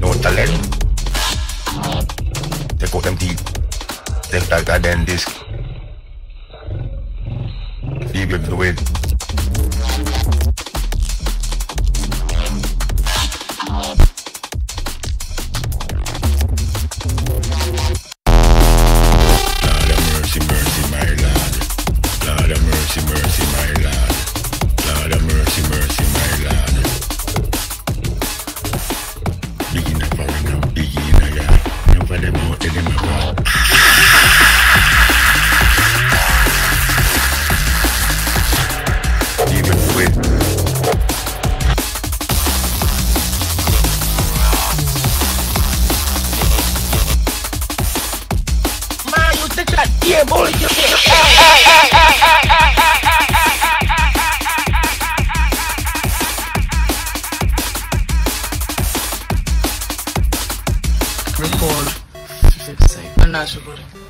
No talent. Take out them teeth. Take that goddamn disc. Leave it. Lord have mercy, mercy, my Lord. Lord have mercy, mercy, my Lord. Lord have mercy, mercy, Record. I'm not sure.